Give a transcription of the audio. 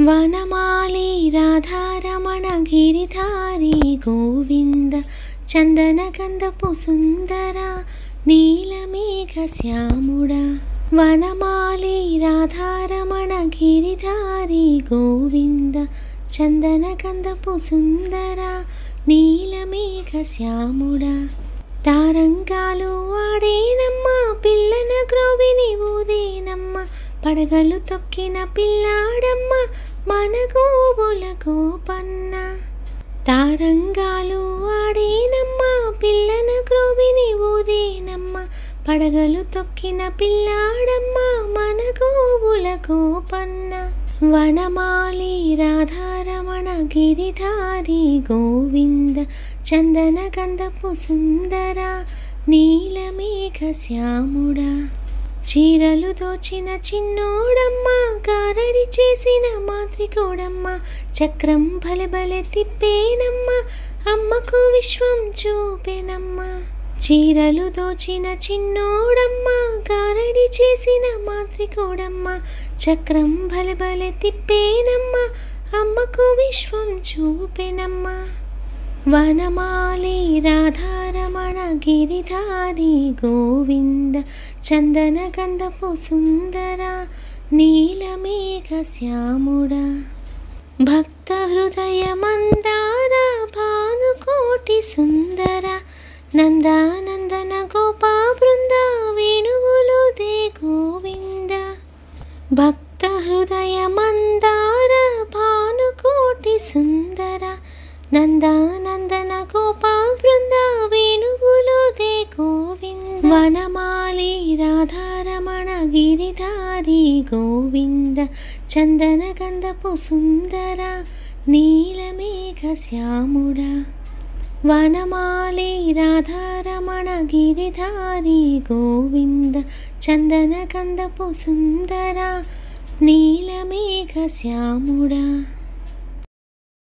వనమాలి రాధారమణ గిరిధారి గోవింద చందనగంధపు సుందర నీలమేఘ శ్యాముడ. వనమాలి రాధారమణ గిరిధారి గోవింద చందనగంధపు సుందర నీలమేఘ శ్యాముడ. తారంగాలు ఆడేనమ్మ పిల్లన గ్రోవిని ఊదేనమ్మ పడగలు తొక్కిన పిల్లాడమ్మ మన గోవుల గోపన్న తారంగాలు ఆడేనమ్మ పిల్లన క్రోవిని ఊదేనమ్మ. పడగలు తొక్కిన పిల్లాడమ్మ మన గోవుల గోపన్న వనమాలి రాధారమణ గిరిధారి గోవింద చందన గంధపు సుందర నీలమేఘ శ్యాముడా. చీరలు దోచిన చిన్నోడమ్మ గారడి చేసిన మాతృకోడమ్మ చక్రం భలె భలె తిప్పేనమ్మ అమ్మకు విశ్వం చూపెనమ్మ. చీరలు దోచిన చిన్నోడమ్మ గారడి చేసిన మాతృకోడమ్మ చక్రం భలె భలె తిప్పేనమ్మ అమ్మకు విశ్వం చూపెనమ్మ. వనమాలి రాధారమణ గిరిధారి గోవింద చందన గంధపు సుందర నీలమేఘ శ్యాముడ. భక్త హృదయ మందార భానుకోటి సుందర నందానందన గోపా బృంద వేణువులు దే గోవింద. భక్త హృదయ మందార భానుకోటి సుందర నందానందన గోపా బృంద వేణుగులోదే గోవింద వనమాలి రాధారమణ గిరిధారి గోవింద చందన గంధపు సుందర నీలమేఘ శ్యాముడ వనమాలి రాధారమణ గిరిధారి గోవింద చందన గంధపు సుందర నీలమేఘ శ్యాముడా